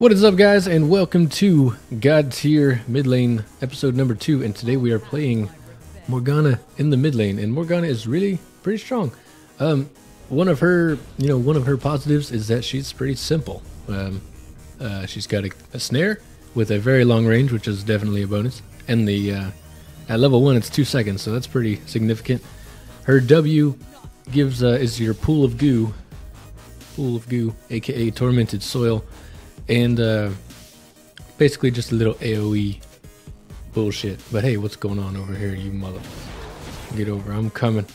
What is up, guys, and welcome to God Tier Mid Lane episode number two. And today we are playing Morgana in the mid lane, and Morgana is really pretty strong. Um, one of her, you know, one of her positives is that she's pretty simple. Um, uh, she's got a, a snare with a very long range, which is definitely a bonus. And the uh, at level one, it's two seconds, so that's pretty significant. Her W gives uh, is your pool of goo, pool of goo, aka tormented soil and uh, basically just a little AOE bullshit. But hey, what's going on over here, you mother? Get over. I'm coming.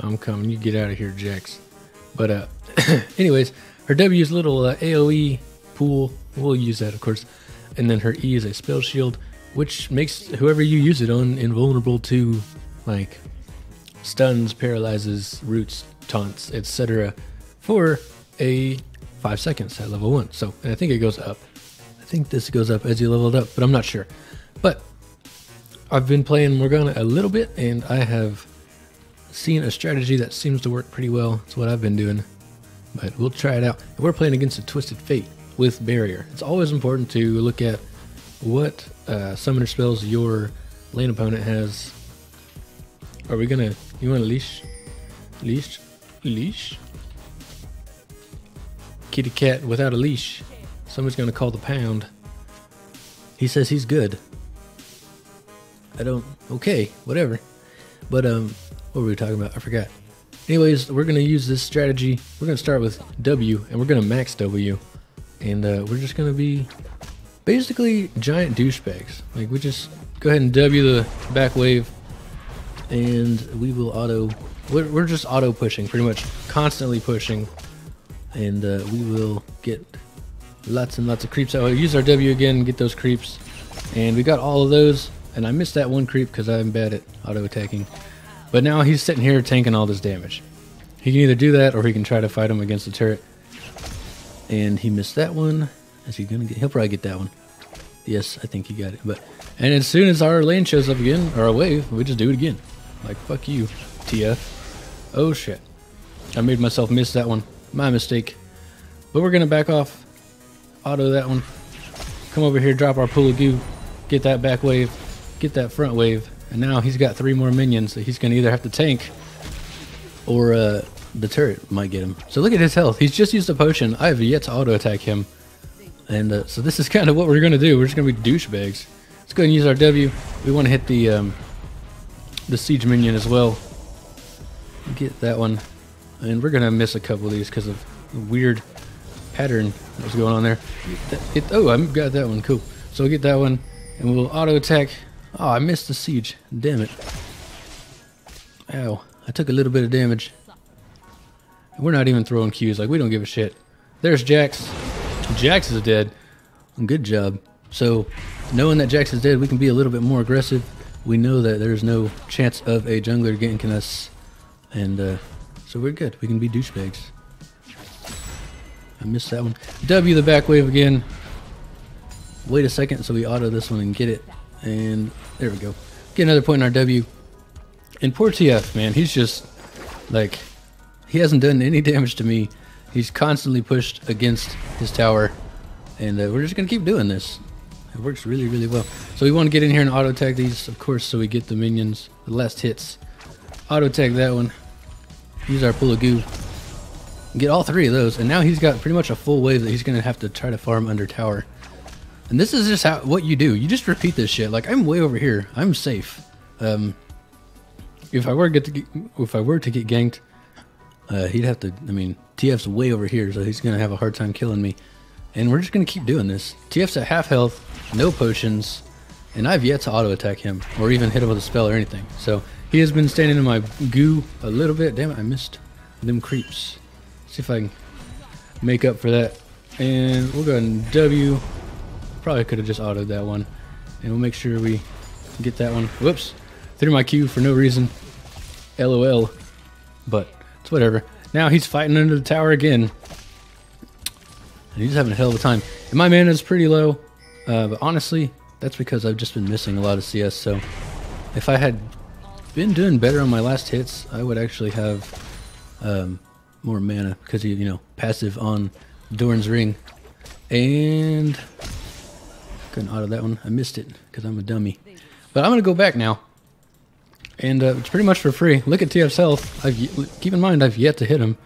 I'm coming. You get out of here, Jax. But uh, anyways, her W is little uh, AOE pool. We'll use that, of course. And then her E is a spell shield, which makes whoever you use it on invulnerable to like stuns, paralyzes, roots, taunts, etc. for a five seconds at level one. So I think it goes up. I think this goes up as you level it up, but I'm not sure. But I've been playing Morgana a little bit, and I have seen a strategy that seems to work pretty well. It's what I've been doing, but we'll try it out. We're playing against a Twisted Fate with Barrier. It's always important to look at what uh, summoner spells your lane opponent has. Are we gonna? You want a leash? Leash? Leash? Kitty cat without a leash. Someone's gonna call the pound. He says he's good. I don't. Okay, whatever. But um, what were we talking about? I forgot. Anyways, we're gonna use this strategy. We're gonna start with W, and we're gonna max W, and uh, we're just gonna be basically giant douchebags. Like we just go ahead and W the back wave, and we will auto. We're, we're just auto pushing, pretty much constantly pushing and uh, we will get lots and lots of creeps out. We'll use our W again, get those creeps, and we got all of those. And I missed that one creep because I'm bad at auto attacking. But now he's sitting here tanking all this damage. He can either do that or he can try to fight him against the turret. And he missed that one. Is he gonna get? He'll probably get that one. Yes, I think he got it. But and as soon as our lane shows up again, or a wave, we just do it again. Like fuck you, TF. Oh shit! I made myself miss that one. My mistake. But we're going to back off. Auto that one. Come over here, drop our pool of goo. Get that back wave. Get that front wave. And now he's got three more minions that he's going to either have to tank or uh, the turret might get him. So look at his health. He's just used a potion. I have yet to auto attack him. And uh, so this is kind of what we're going to do. We're just going to be douchebags. Let's go and use our W. We want to hit the um, the siege minion as well. Get that one. And we're to miss a couple of these because of the weird pattern that was going on there. It, oh, I got that one. Cool. So we'll get that one and we'll auto attack. Oh, I missed the siege. Damn it. Ow. I took a little bit of damage. We're not even throwing Qs. Like, we don't give a shit. There's Jax. Jax is dead. Good job. So, knowing that Jax is dead, we can be a little bit more aggressive. We know that there's no chance of a jungler ganking us. And, uh, so we're good. We can be douchebags. I missed that one. W the back wave again. Wait a second so we auto this one and get it. And there we go. Get another point in our W. And poor TF, man, he's just like he hasn't done any damage to me. He's constantly pushed against his tower. And uh, we're just going to keep doing this. It works really, really well. So we want to get in here and auto tag these, of course, so we get the minions, the last hits. Auto tag that one. Use our pool of goo. Get all three of those, and now he's got pretty much a full wave that he's gonna have to try to farm under tower. And this is just how what you do. You just repeat this shit. Like I'm way over here. I'm safe. Um, if I were to get to get, if I were to get ganked, uh, he'd have to. I mean, TF's way over here, so he's gonna have a hard time killing me. And we're just gonna keep doing this. TF's at half health, no potions, and I've yet to auto attack him or even hit him with a spell or anything. So he has been standing in my goo a little bit. Damn it, I missed them creeps. See if I can make up for that. And we'll go and W. Probably could have just autoed that one. And we'll make sure we get that one. Whoops. Threw my Q for no reason. LOL. But it's whatever. Now he's fighting under the tower again. And he's having a hell of a time. And my mana is pretty low. Uh, but honestly, that's because I've just been missing a lot of CS. So if I had been doing better on my last hits. I would actually have um, more mana because you know passive on Doran's ring. And couldn't auto that one. I missed it because I'm a dummy. But I'm gonna go back now. And uh, it's pretty much for free. Look at TF's health. I've keep in mind I've yet to hit him.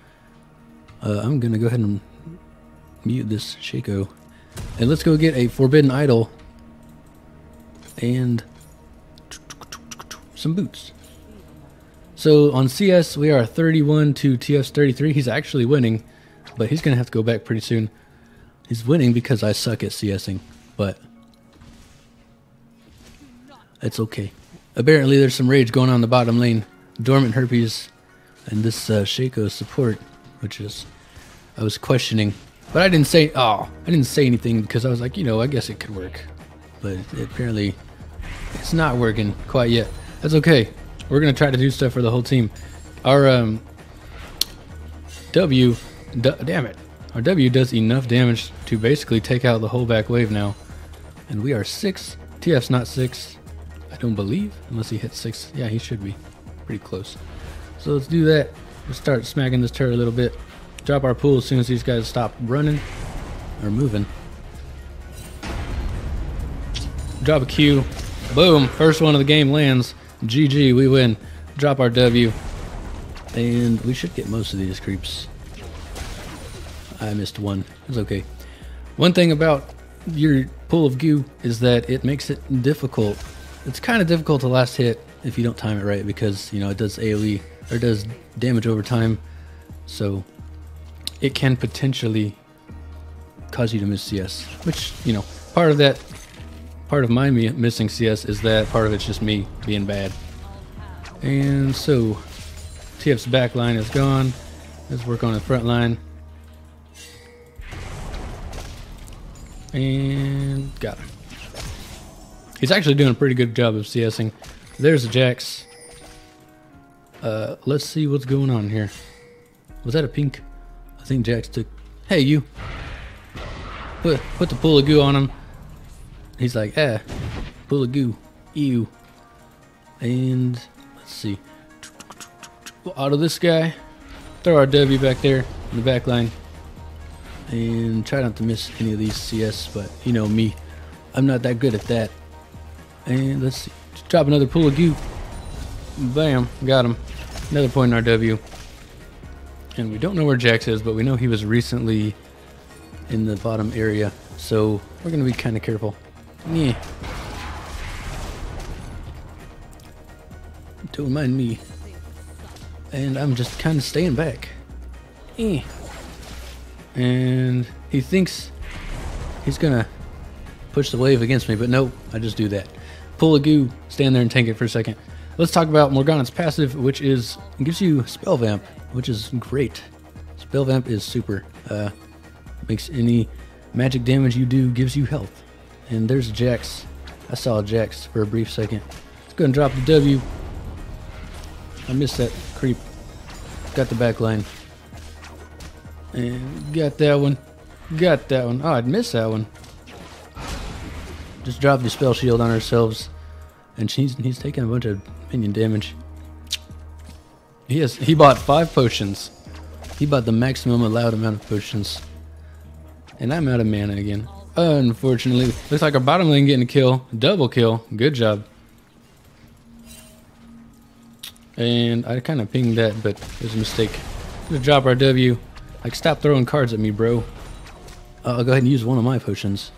Uh, I'm gonna go ahead and mute this Shaco. And let's go get a Forbidden Idol and some boots. So on CS, we are 31 to TF's 33. He's actually winning, but he's going to have to go back pretty soon. He's winning because I suck at CSing, but it's okay. Apparently, there's some rage going on in the bottom lane. Dormant Herpes and this uh, Shaco support, which is I was questioning, but I didn't say. Oh, I didn't say anything because I was like, you know, I guess it could work, but it, apparently, it's not working quite yet. That's okay. We're gonna try to do stuff for the whole team. Our um, W, damn it, our W does enough damage to basically take out the whole back wave now, and we are six. TF's not six, I don't believe, unless he hits six. Yeah, he should be pretty close. So let's do that. Let's start smacking this turret a little bit. Drop our pool as soon as these guys stop running or moving. Drop a Q. Boom. First one of the game lands. GG. We win. Drop our W. And we should get most of these creeps. I missed one. It's okay. One thing about your pool of goo is that it makes it difficult. It's kind of difficult to last hit if you don't time it right because, you know, it does AoE or does damage over time. So it can potentially cause you to miss CS, which, you know, part of that, part of my missing CS is that part of it's just me being bad. And so TF's back line is gone. Let's work on the front line. And got him. He's actually doing a pretty good job of CSing. There's a Jax. Uh, let's see what's going on here. Was that a pink? I think Jax took. Hey, you. Put put the pool of goo on him. He's like, ah, pool of goo, ew. And let's see. We'll auto this guy. Throw our W back there in the back line. And try not to miss any of these CS, but you know me. I'm not that good at that. And let's see. Drop another pool of goo. Bam, got him. Another point in our W. And we don't know where Jax is, but we know he was recently in the bottom area. So we're going to be kind of careful. Yeah. Don't mind me. And I'm just kind of staying back. Eh. And he thinks he's to push the wave against me, but no, I just do that. Pull a goo, stand there and tank it for a second. Let's talk about Morgana's passive, which is gives you spell vamp, which is great. Spell vamp is super. Uh, makes any magic damage you do gives you health. And there's Jax. I saw Jax for a brief second. Let's go and drop the W. I missed that creep. Got the back line. And got that one. Got that one. Oh, I'd missed that one. Just drop the spell shield on ourselves. And she's he's taking a bunch of minion damage. He has he bought five potions. He bought the maximum allowed amount of potions. And I'm out of mana again. Unfortunately. Looks like our bottom lane getting a kill. Double kill. Good job. And I kind of pinged that, but it was a mistake. Gonna drop our W. Like, stop throwing cards at me, bro. Uh, I'll go ahead and use one of my potions.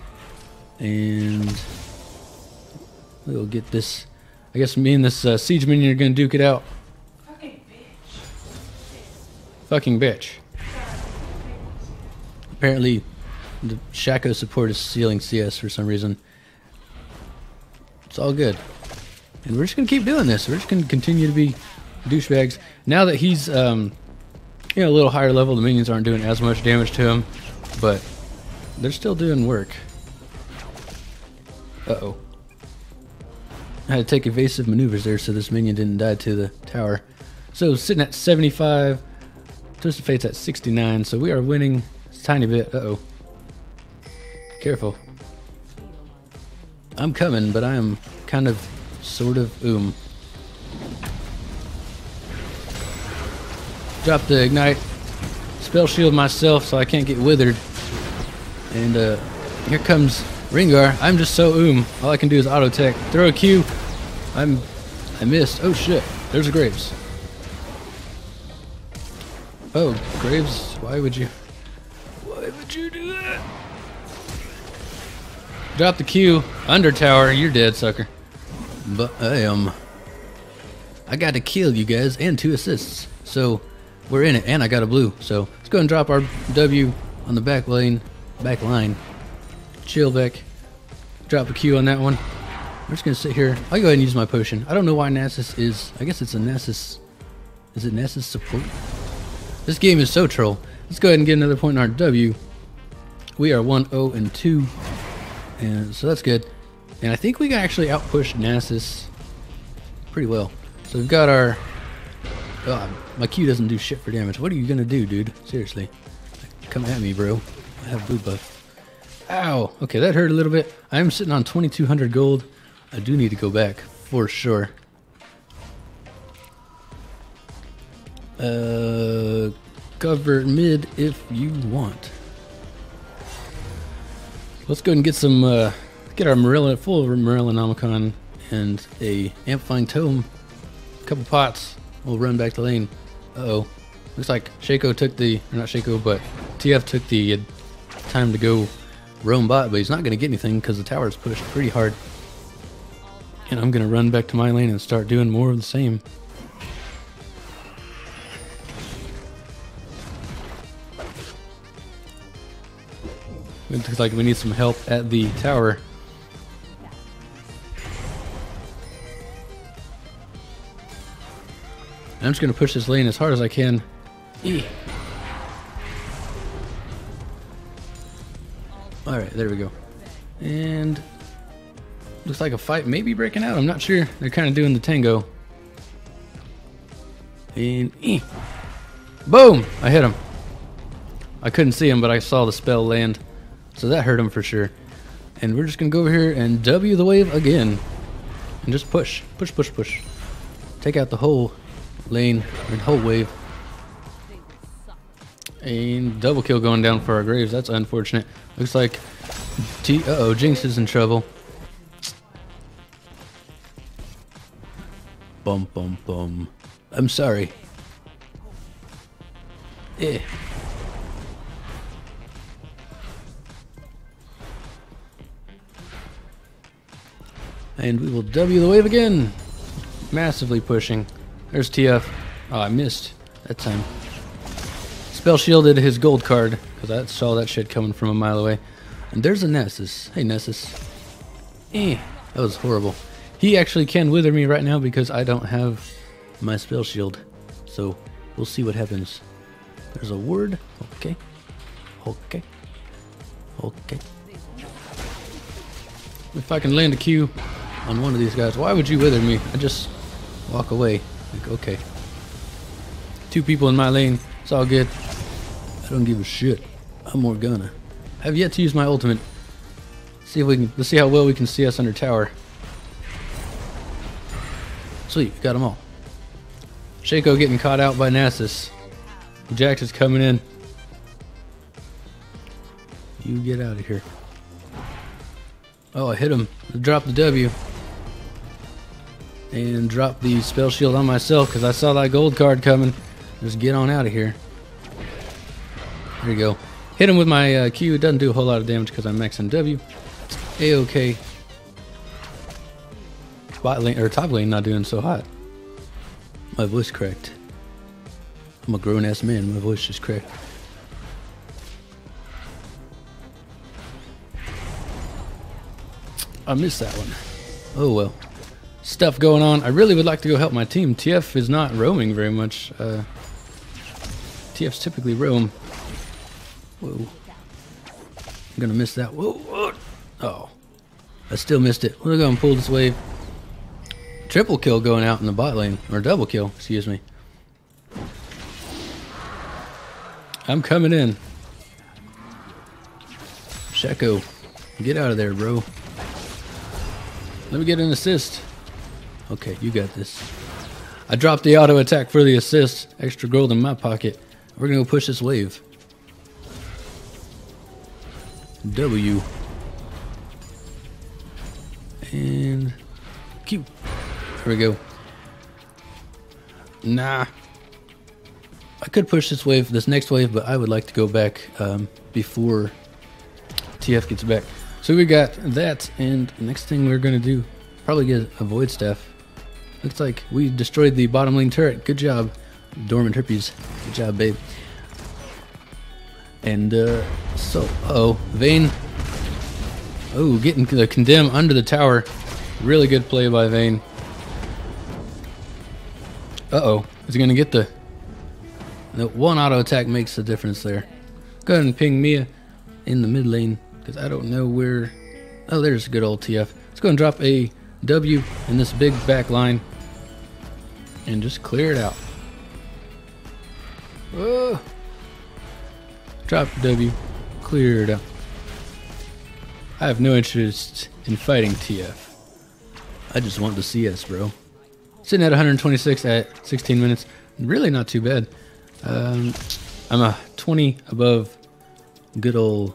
And we'll get this. I guess me and this uh, siege minion are gonna duke it out. Fucking bitch. Fucking bitch. Apparently, the Shaco support is stealing CS for some reason. It's all good. And we're just gonna keep doing this. We're just gonna continue to be douchebags. Now that he's, um, you know, a little higher level, the minions aren't doing as much damage to him, but they're still doing work. Uh oh. I had to take evasive maneuvers there so this minion didn't die to the tower. So sitting at 75, Twisted Fate's at 69, so we are winning a tiny bit. Uh oh. Careful. I'm coming, but I am kind of, sort of, oom. Drop the ignite. Spell shield myself so I can't get withered. And uh, here comes Rengar. I'm just so oom. All I can do is auto tech. Throw a Q. I'm. I missed. Oh shit. There's a Graves. Oh, Graves, why would you. Drop the Q. Under tower. You're dead, sucker. But I am. I got to kill you guys and two assists. So we're in it, and I got a blue. So let's go and drop our W on the back lane, back line. Chill back. Drop a Q on that one. I'm just gonna sit here. I'll go ahead and use my potion. I don't know why Nasus is. I guess it's a Nasus. Is it Nasus support? This game is so troll. Let's go ahead and get another point in our W. We are 1 0 and 2. And so that's good. And I think we can actually outpush Nasus pretty well. So we've got our. Oh, my Q doesn't do shit for damage. What are you gonna do, dude? Seriously. Come at me, bro. I have blue buff. Ow! Okay, that hurt a little bit. I am sitting on 2200 gold. I do need to go back for sure. Uh, cover mid if you want. Let's go and get some, uh, get our Morella, full Morellonomicon and a Amplifying Tome. A couple pots. We'll run back to lane. Uh-oh. Looks like Shaco took the, or not Shaco, but TF took the uh, time to go roam bot, but he's not going to get anything because the tower's pushed pretty hard. And I'm going to run back to my lane and start doing more of the same. It looks like we need some help at the tower. I'm just going to push this lane as hard as I can. E. Alright, there we go. And looks like a fight may be breaking out. I'm not sure. They're kind of doing the tango. And e. Boom! I hit him. I couldn't see him, but I saw the spell land. So that hurt him for sure. And we're just going to go over here and W the wave again. And just push. Push, push, push. Take out the whole lane, and whole wave. And double kill going down for our Graves. That's unfortunate. Looks like T. Uh oh, Jinx is in trouble. Bum bum bum. I'm sorry. Eh. And we will W the wave again. Massively pushing. There's TF. Oh, I missed that time. Spell shielded his gold card because I saw that shit coming from a mile away. And there's a Nasus. Hey, Nasus. Eh, that was horrible. He actually can wither me right now because I don't have my spell shield. So we'll see what happens. There's a word. Okay. Okay. Okay. If I can land a Q on one of these guys, why would you wither me? I just walk away. Like, okay. Two people in my lane. It's all good. I don't give a shit. I'm Morgana. I have yet to use my ultimate. Let's See if we can. Let's see how well we can CS under tower. Sweet, got them all. Shaco getting caught out by Nasus. Jax is coming in. You get out of here. Oh, I hit him. Drop the W. And drop the spell shield on myself because I saw that gold card coming. Just get on out of here. There you go. Hit him with my uh, Q. It doesn't do a whole lot of damage because I'm maxing W. A-OK. Bot lane, or top lane not doing so hot. My voice cracked. I'm a grown ass man. My voice just cracked. I missed that one. Oh well. Stuff going on. I really would like to go help my team. TF is not roaming very much. Uh, TF's typically roam. Whoa. I'm gonna miss that. Whoa, whoa. Oh. I still missed it. We're gonna pull this wave. Triple kill going out in the bot lane. Or double kill, excuse me. I'm coming in. Shaco, get out of there, bro. Let me get an assist. Okay, you got this. I dropped the auto attack for the assist. Extra gold in my pocket. We're gonna go push this wave. W. And Q. Here we go. Nah. I could push this wave, this next wave, but I would like to go back um, before TF gets back. So we got that, and next thing we're gonna do, probably get a void staff. Looks like we destroyed the bottom lane turret. Good job, dormant herpes. Good job, babe. And uh, so, uh oh, Vayne. Oh, getting the condemn under the tower. Really good play by Vayne. Uh oh, is he gonna get the? The one auto attack makes the difference there. Go ahead and ping MIA in the mid lane because I don't know where. Oh, there's a good old TF. Let's go and drop a W in this big back line and just clear it out. Oh. Drop W, clear it out. I have no interest in fighting TF. I just want the CS, bro. Sitting at 126 at 16 minutes. Really not too bad. Um, I'm a 20 above good old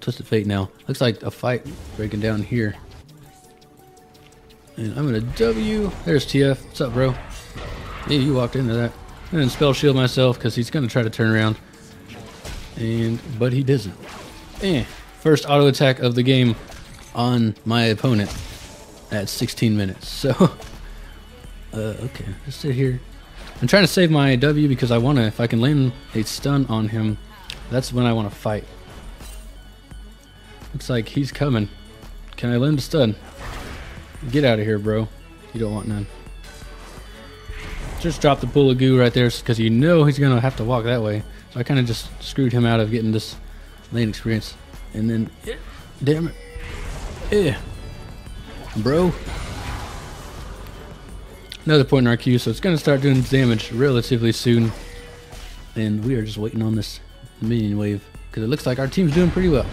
Twisted Fate now. Looks like a fight breaking down here. And I'm gonna W. There's TF. What's up, bro? Yeah, you walked into that. I'm gonna spell shield myself because he's gonna try to turn around. And but he doesn't. Eh. First auto attack of the game on my opponent at 16 minutes. So uh, okay, just sit here. I'm trying to save my W because I wanna if I can land a stun on him, that's when I wanna fight. Looks like he's coming. Can I land a stun? Get out of here, bro. You don't want none. Just dropped the pool of goo right there because you know he's going to have to walk that way. So I kind of just screwed him out of getting this lane experience. And then, yeah, damn it. Yeah. Bro. Another point in our Q, so it's going to start doing damage relatively soon. And we are just waiting on this minion wave because it looks like our team's doing pretty well.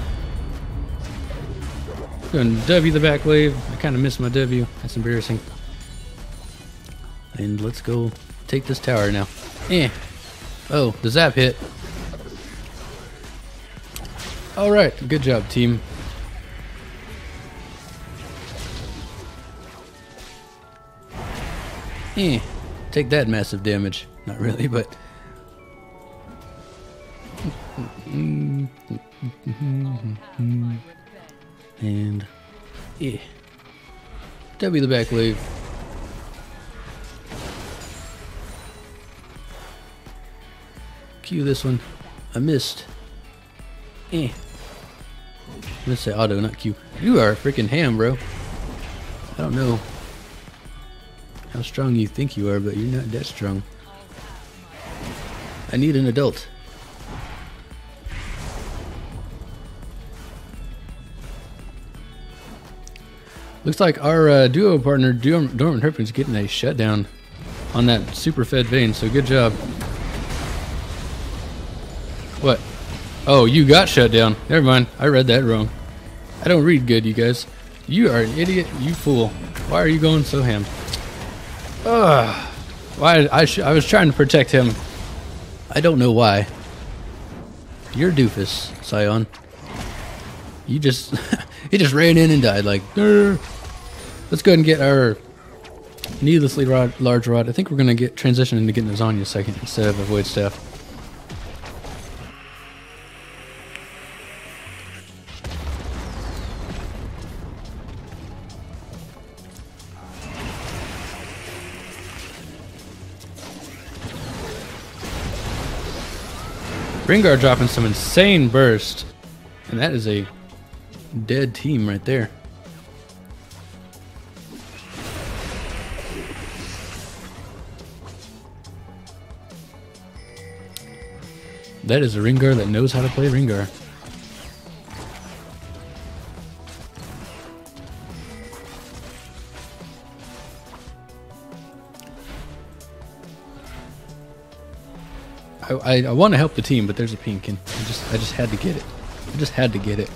Going to W the back wave. I kind of missed my W. That's embarrassing. And let's go take this tower now. Eh. Oh, the zap hit. Alright, good job, team. Eh. Take that massive damage. Not really, but... And... Yeah. W the back wave. Q this one. I missed. Eh. Let's say auto, not Q. You are a freaking ham, bro. I don't know how strong you think you are, but you're not that strong. I need an adult. Looks like our uh, duo partner, Dorm Dormant Herpin, is getting a shutdown on that super fed Vayne, so good job. Oh, you got shut down. Never mind. I read that wrong. I don't read good, you guys. You are an idiot, you fool. Why are you going so ham? Ugh. Why? I, I was trying to protect him. I don't know why. You're doofus, Sion. You just... he just ran in and died like... Durr. Let's go ahead and get our needlessly rod, large rod. I think we're going to get transition into getting the Zhonya second instead of a Void Staff. Rengar dropping some insane burst. And that is a dead team right there. That is a Rengar that knows how to play Rengar. I, I, want to help the team, but there's a pink, and I just I just had to get it. I just had to get it.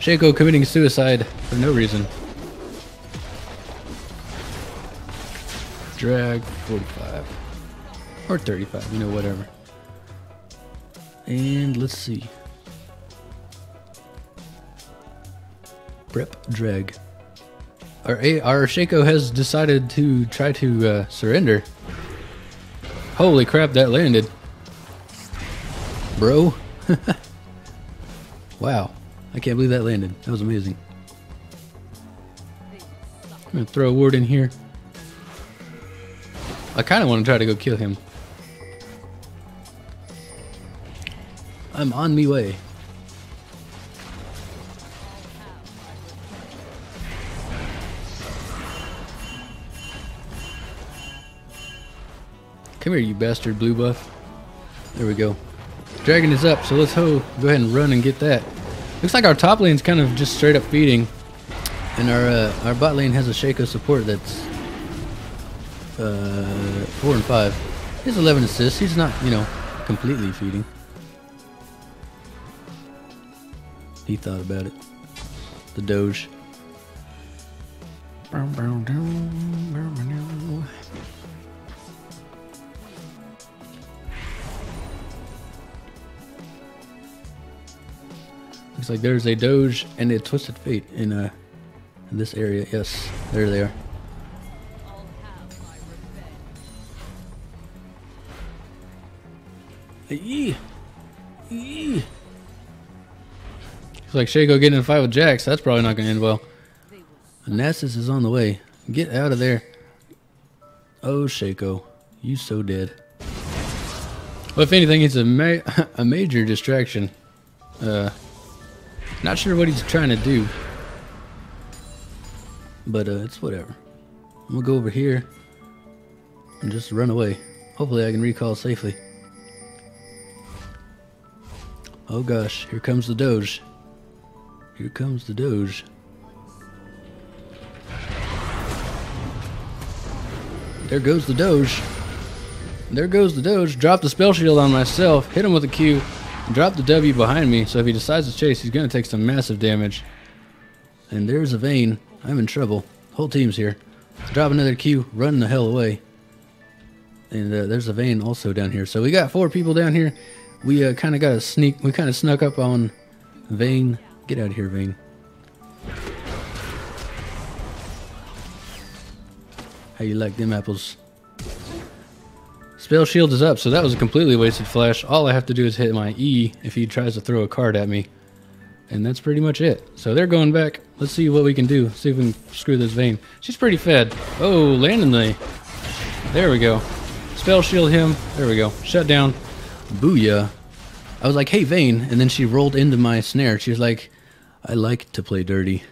Shaco committing suicide for no reason. Drag 45 or 35, you know, whatever. And let's see. Prep drag. Our our Shaco has decided to try to uh, surrender. Holy crap, that landed, bro! wow, I can't believe that landed. That was amazing. I'm gonna throw a ward in here. I kind of want to try to go kill him. I'm on me way. Come here, you bastard blue buff. There we go. Dragon is up, so let's ho go ahead and run and get that. Looks like our top lane's kind of just straight up feeding, and our uh, our bot lane has a Shaco support that's uh, four and five. He has 11 assists. He's not, you know, completely feeding. He thought about it. The Doge. Looks like there's a Doge and a Twisted Fate in uh in this area. Yes, there they are. Yee. Looks like Shaco getting in a fight with Jax. That's probably not going to end well. Nasus is on the way. Get out of there. Oh, Shaco. You so dead. Well, if anything, it's a, ma a major distraction. Uh, not sure what he's trying to do. But uh, it's whatever. I'm to go over here and just run away. Hopefully I can recall safely. Oh gosh, here comes the Doge. Here comes the Doge. There goes the Doge. There goes the Doge. Drop the spell shield on myself. Hit him with a Q. Drop the W behind me. So if he decides to chase, he's going to take some massive damage. And there's a Vayne. I'm in trouble. Whole team's here. Drop another Q. Run the hell away. And uh, there's a Vayne also down here. So we got four people down here. We uh, kind of got a sneak. We kind of snuck up on Vayne. Get out of here, Vayne. How you like them apples? Spell shield is up, so that was a completely wasted flash. All I have to do is hit my E if he tries to throw a card at me. And that's pretty much it. So they're going back. Let's see what we can do. See if we can screw this Vayne. She's pretty fed. Oh, landing the... There we go. Spell shield him. There we go. Shut down. Booyah. I was like, hey, Vayne. And then she rolled into my snare. She was like, I like to play dirty.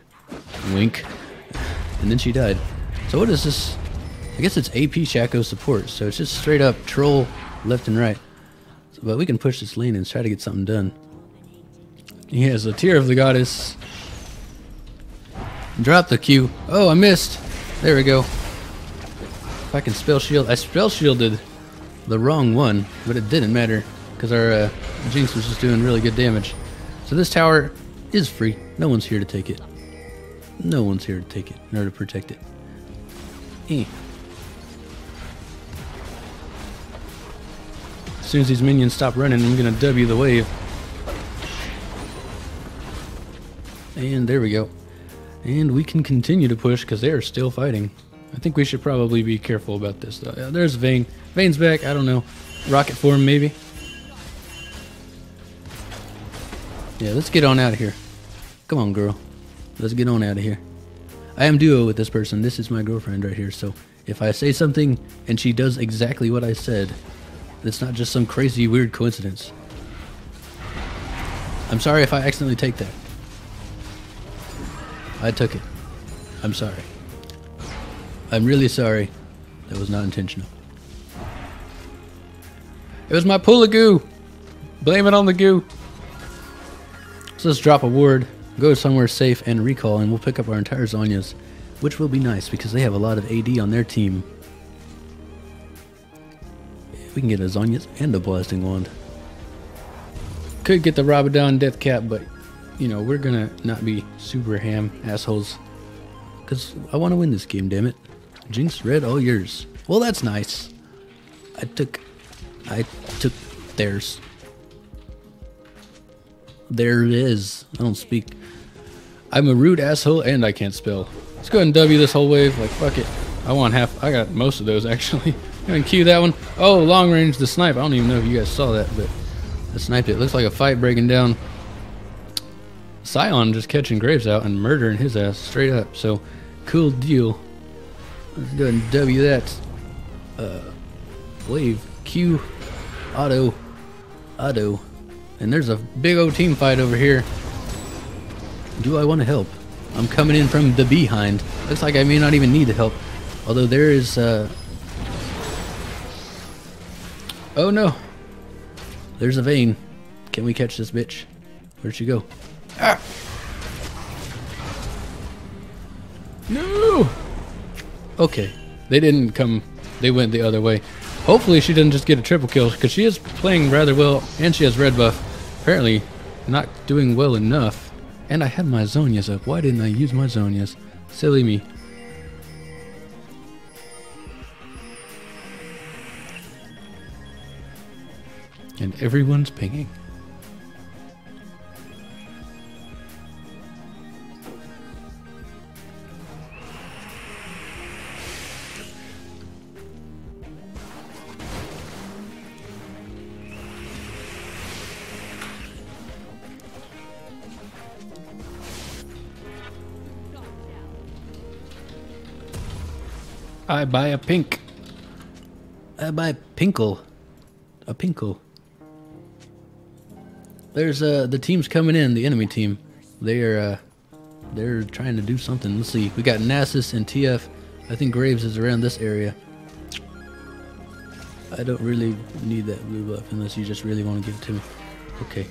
Wink. And then she died. So what is this? I guess it's AP Shaco support. So it's just straight up troll left and right. But we can push this lane and try to get something done. He has a Tear of the Goddess. Drop the Q. Oh, I missed. There we go. If I can spell shield. I spell shielded the wrong one, but it didn't matter because our uh, Jinx was just doing really good damage. So this tower is free. No one's here to take it. No one's here to take it order to protect it. Eh. Soon as these minions stop running, I'm gonna W the wave. And there we go. And we can continue to push because they are still fighting. I think we should probably be careful about this though. Yeah, there's Vayne. Vayne's back. I don't know. Rocket form maybe. Yeah, let's get on out of here. Come on, girl. Let's get on out of here. I am duo with this person. This is my girlfriend right here. So if I say something and she does exactly what I said, it's not just some crazy weird coincidence. I'm sorry if I accidentally take that. I took it. I'm sorry. I'm really sorry. That was not intentional. It was my pool of goo. Blame it on the goo. So let's drop a ward, go somewhere safe, and recall, and we'll pick up our entire Zhonya's, which will be nice because they have a lot of AD on their team. We can get Zhonya's and a Blasting Wand. Could get the Rabadon Death Cap, but you know, we're gonna not be super ham assholes. Because I want to win this game, damn it. Jinx, red, all yours. Well, that's nice. I took. I took theirs. There it is. I don't speak. I'm a rude asshole and I can't spell. Let's go ahead and W this whole wave. Like, fuck it. I want half. I got most of those, actually. Go and Q that one. Oh, long range, the snipe. I don't even know if you guys saw that, but I sniped it. Looks like a fight breaking down. Sion just catching Graves out and murdering his ass straight up. So, cool deal. Let's go and W that. Uh, wave. Q. Auto. Auto. And there's a big old team fight over here. Do I want to help? I'm coming in from the behind. Looks like I may not even need to help. Although there is, uh... Oh no! There's a Vayne. Can we catch this bitch? Where'd she go? Ah! No! Okay. They didn't come... They went the other way. Hopefully she didn't just get a triple kill, because she is playing rather well, and she has red buff. Apparently, not doing well enough. And I had my Zhonya's up. Why didn't I use my Zhonya's? Silly me. And everyone's pinging. I buy a pink. I buy pinkle. A pinkle. There's uh the team's coming in, the enemy team. They're uh they're trying to do something. Let's see. We got Nasus and TF. I think Graves is around this area. I don't really need that blue buff unless you just really want to give it to me. Okay.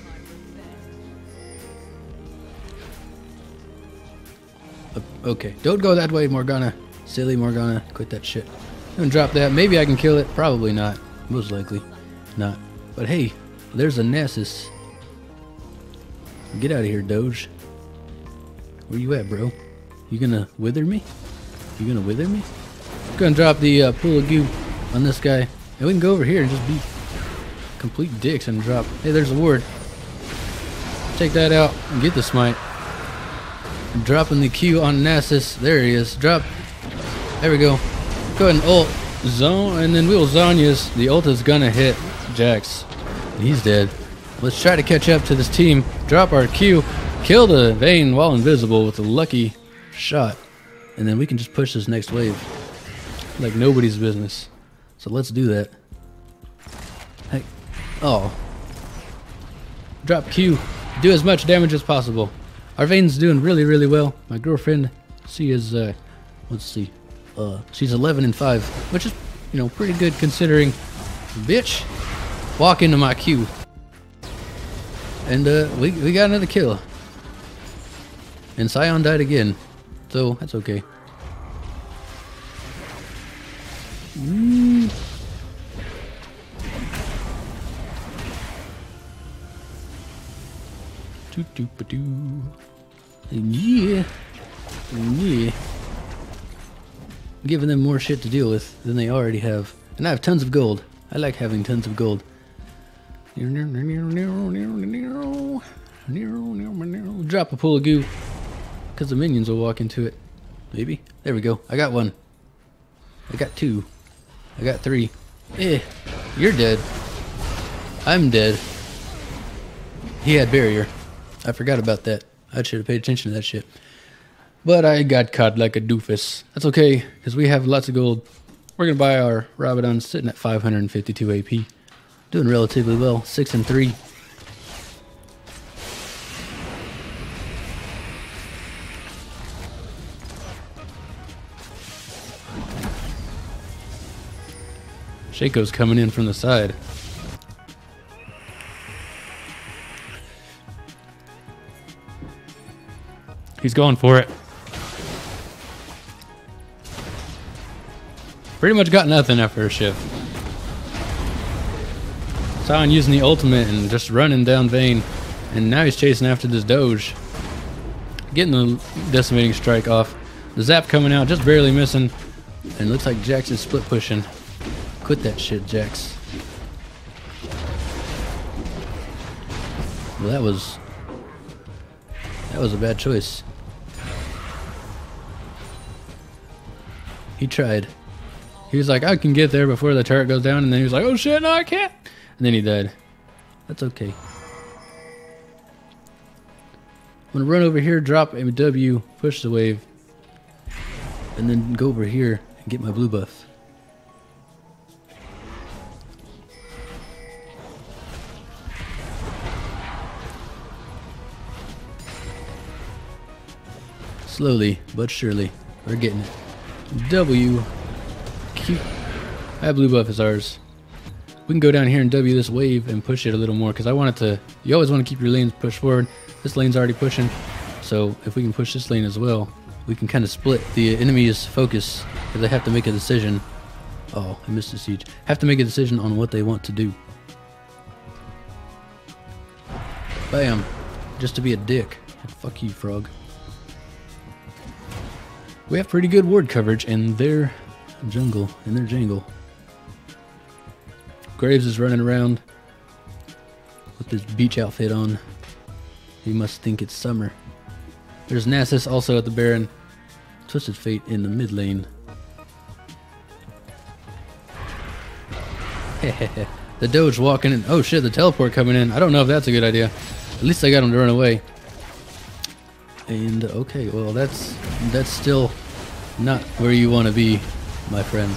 O- Okay, don't go that way, Morgana. Silly Morgana, quit that shit. Don't drop that. Maybe I can kill it. Probably not. Most likely not. But hey, there's a Nasus. Get out of here, Doge. Where you at, bro? You gonna wither me? You gonna wither me? I'm Gonna drop the uh, pool of goo on this guy. And we can go over here and just be complete dicks and drop. Hey, there's a ward. Take that out and get the smite. Dropping the Q on Nasus. There he is. Drop. There we go. Go ahead and ult. Zone, and then we'll Zhonya's. The ult is gonna hit Jax. He's dead. Let's try to catch up to this team. Drop our Q. Kill the Vayne while invisible with a lucky shot. And then we can just push this next wave. Like nobody's business. So let's do that. Hey. Oh. Drop Q. Do as much damage as possible. Our Vayne's doing really, really well. My girlfriend, she is, uh, let's see. Uh, she's 11 and 5, which is, you know, pretty good considering. Bitch, walk into my Q. And, uh, we, we got another kill. And Sion died again. So, that's okay. Mm. Doo doo doo. Yeah. Yeah. Giving them more shit to deal with than they already have. And I have tons of gold. I like having tons of gold. Drop a pool of goo. Because the minions will walk into it. Maybe. There we go. I got one. I got two. I got three. Eh. You're dead. I'm dead. He had barrier. I forgot about that. I should have paid attention to that shit. But I got caught like a doofus. That's okay, because we have lots of gold. We're going to buy our Rabadon sitting at 552 AP. Doing relatively well. 6 and 3. Shaco's coming in from the side. He's going for it. Pretty much got nothing after a shift. Him using the ultimate and just running down Vayne. And now he's chasing after this Doge. Getting the decimating strike off. The zap coming out, just barely missing. And looks like is split pushing. Quit that shit, Jax. Well, that was... That was a bad choice. He tried. He was like, I can get there before the turret goes down, and then he was like, oh shit, no I can't! And then he died. That's okay. I'm gonna run over here, drop MW, push the wave, and then go over here and get my blue buff. Slowly but surely, we're getting it. W, Q. That blue buff is ours. We can go down here and W this wave and push it a little more because I want it to. You always want to keep your lanes pushed forward. This lane's already pushing, so if we can push this lane as well, we can kind of split the enemy's focus because they have to make a decision. Oh, I missed the siege. Have to make a decision on what they want to do. Bam. Just to be a dick. Fuck you, frog. We have pretty good ward coverage in their jungle, in their jungle. Graves is running around with his beach outfit on. He must think it's summer. There's Nasus also at the Baron. Twisted Fate in the mid lane. the Doge walking in. Oh shit, the teleport coming in. I don't know if that's a good idea. At least I got him to run away. And okay, well that's that's still not where you want to be, my friend.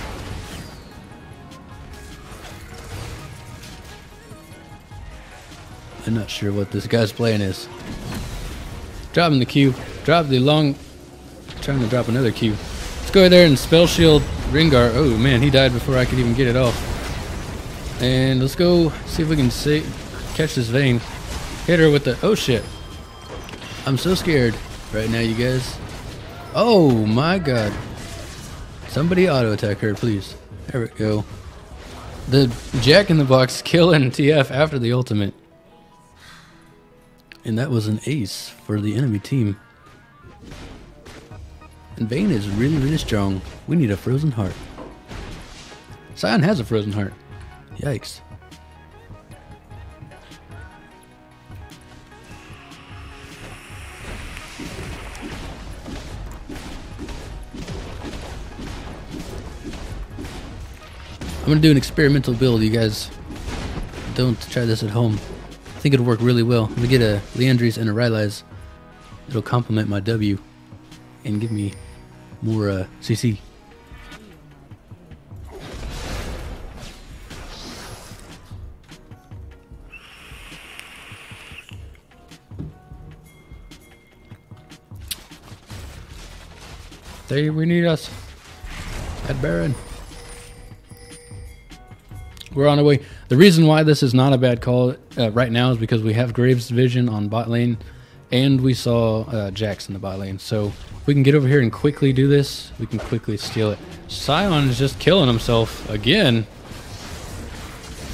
I'm not sure what this guy's plan is. Dropping the Q. Drop the long... Trying to drop another Q. Let's go there and Spell Shield Rengar. Oh man, he died before I could even get it off. And let's go see if we can see, catch this Vayne. Hit her with the... Oh shit. I'm so scared right now, you guys. Oh my god. Somebody auto attack her, please. There we go. The Jack in the Box killing TF after the ultimate. And that was an ace for the enemy team. And Vayne is really, really strong. We need a frozen heart. Sion has a frozen heart. Yikes. I'm gonna do an experimental build, you guys. Don't try this at home. I think it'll work really well. If we get a Liandry's and a Rylai's, it'll complement my W and give me more uh, CC. They, we need us at Baron. We're on our way. The reason why this is not a bad call uh, right now is because we have Graves' vision on bot lane, and we saw uh, Jax in the bot lane. So if we can get over here and quickly do this, we can quickly steal it. Sion is just killing himself again.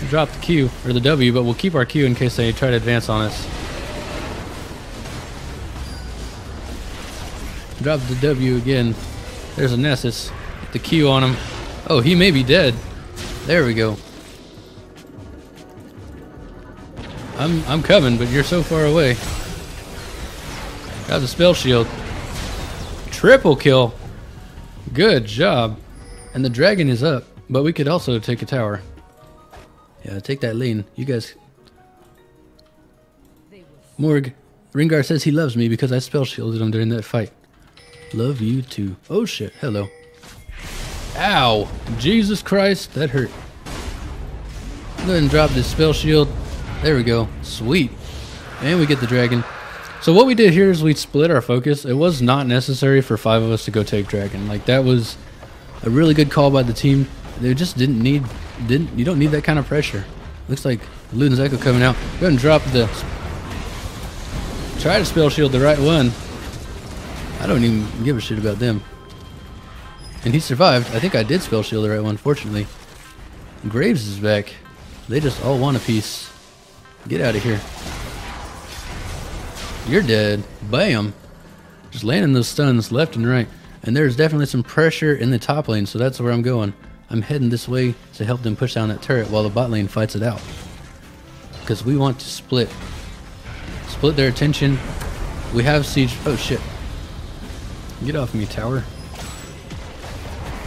Drop the Q, or the W, but we'll keep our Q in case they try to advance on us. Drop the W again. There's a Nasus. Get the Q on him. Oh, he may be dead. There we go. I'm I'm coming, but you're so far away. Got the spell shield. Triple kill. Good job. And the dragon is up, but we could also take a tower. Yeah, take that lane. You guys. Morg, Rengar says he loves me because I spell shielded him during that fight. Love you too. Oh shit, hello. Ow! Jesus Christ, that hurt. Go ahead and drop this spell shield. There we go. Sweet. And we get the dragon. So what we did here is we split our focus. It was not necessary for five of us to go take dragon. Like that was a really good call by the team. They just didn't need didn't you don't need that kind of pressure. Looks like Luden's Echo coming out. Go ahead and drop the try to spell shield the right one. I don't even give a shit about them. And he survived. I think I did spell shield the right one, fortunately. Graves is back. They just all want a piece. Get out of here. You're dead. Bam. Just landing those stuns left and right. And there's definitely some pressure in the top lane, so that's where I'm going. I'm heading this way to help them push down that turret while the bot lane fights it out. Because we want to split. Split their attention. We have siege. Oh shit. Get off me, tower.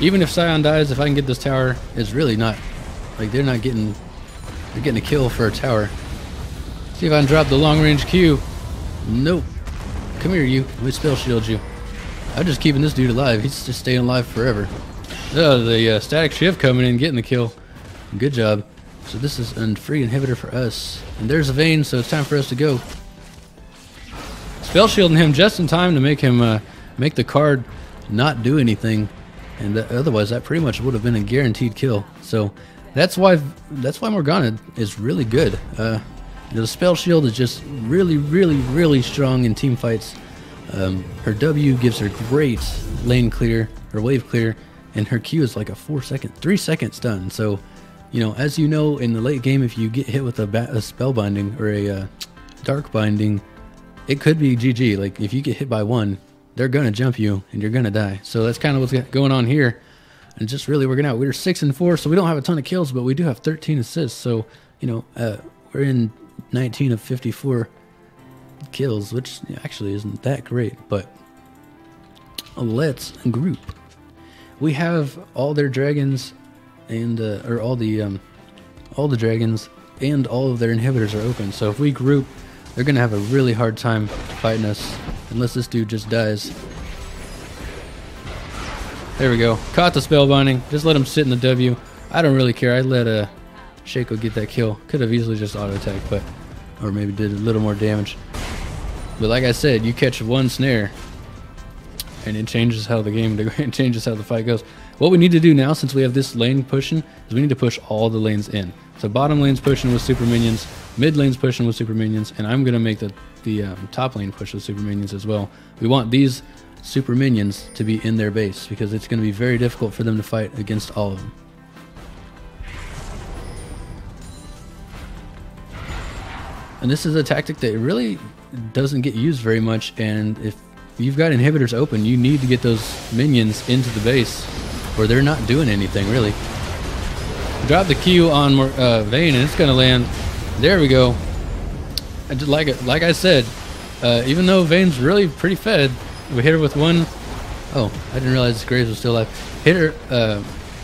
even if Sion dies, if I can get this tower, it's really not like they're not getting they're getting a kill for a tower. See if I can drop the long range Q. Nope. Come here, you. Let me spell shield you. I'm just keeping this dude alive. He's just staying alive forever. Oh, the uh, Statikk Shiv coming in, getting the kill. Good job. So this is a free inhibitor for us. And there's a Vayne, so it's time for us to go. Spell shielding him just in time to make him uh, make the card not do anything, and th otherwise that pretty much would have been a guaranteed kill. So that's why that's why Morgana is really good. Uh, the spell shield is just really, really, really strong in team fights. Um, her W gives her great lane clear, her wave clear, and her Q is like a four second, three second stun. So, you know, as you know, in the late game, if you get hit with a, a spell binding or a uh, dark binding, it could be GG. Like if you get hit by one, they're gonna jump you and you're gonna die. So that's kind of what's going on here, and just really working out. We're six and four, so we don't have a ton of kills, but we do have 13 assists. So you know, uh, we're in 19 of 54 kills, which actually isn't that great. But let's group. We have all their dragons, and uh, or all the um, all the dragons and all of their inhibitors are open. So if we group, they're gonna have a really hard time fighting us unless this dude just dies. There we go. Caught the spell binding. Just let him sit in the W. I don't really care. I let uh, Shaco get that kill. Could have easily just auto attack, but or maybe did a little more damage. But like I said, you catch one snare, and it changes how the game, it changes how the fight goes. What we need to do now, since we have this lane pushing, is we need to push all the lanes in. So bottom lane's pushing with super minions, mid lane's pushing with super minions, and I'm gonna make the the um, top lane push with super minions as well. We want these super minions to be in their base because it's gonna be very difficult for them to fight against all of them. And this is a tactic that really doesn't get used very much. And if you've got inhibitors open, you need to get those minions into the base, or they're not doing anything really. Drop the Q on uh, Vayne, and it's gonna land. There we go. I just like it. Like I said, uh, even though Vayne's really pretty fed, we hit her with one. Oh, I didn't realize Graves was still alive. Hit her, uh,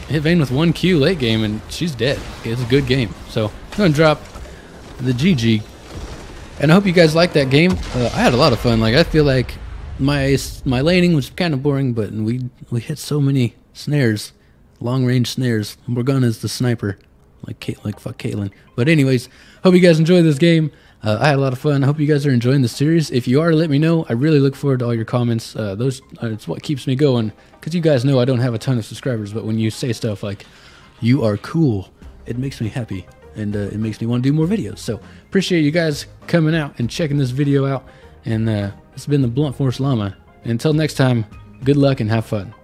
hit Vayne with one Q late game, and she's dead. It's a good game. So I'm gonna drop the GG and I hope you guys liked that game. Uh, I had a lot of fun. Like I feel like my my laning was kind of boring, but we we hit so many snares, long range snares. Morgana's the sniper, like Kate, like fuck Caitlyn. But anyways, hope you guys enjoyed this game. Uh, I had a lot of fun. I hope you guys are enjoying the series. If you are, let me know. I really look forward to all your comments. Uh, those uh, it's what keeps me going. Because you guys know I don't have a ton of subscribers, but when you say stuff like "you are cool," it makes me happy and uh, it makes me want to do more videos. So appreciate you guys coming out and checking this video out. And uh, it's been the Blunt Force Llama. Until next time, good luck and have fun.